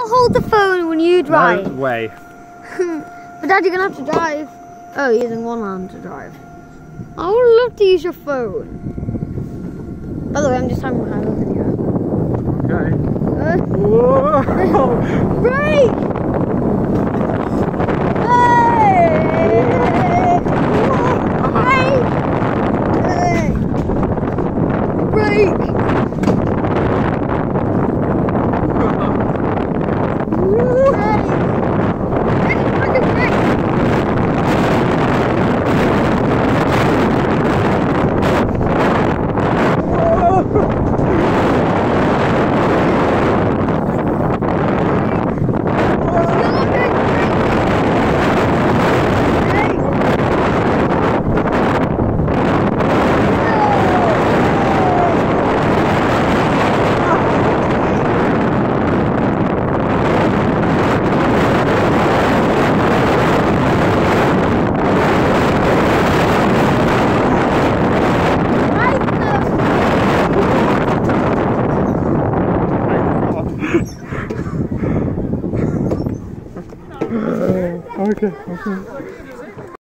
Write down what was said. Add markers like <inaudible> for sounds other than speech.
I'll hold the phone when you drive. No way. <laughs> but Dad, you're gonna have to drive. Oh, using one hand to drive. I would love to use your phone. By the way, I'm just having a video. Okay. Uh, Whoa! brake! Hey! <laughs> Brake! Brake! <laughs> <laughs> okay, okay.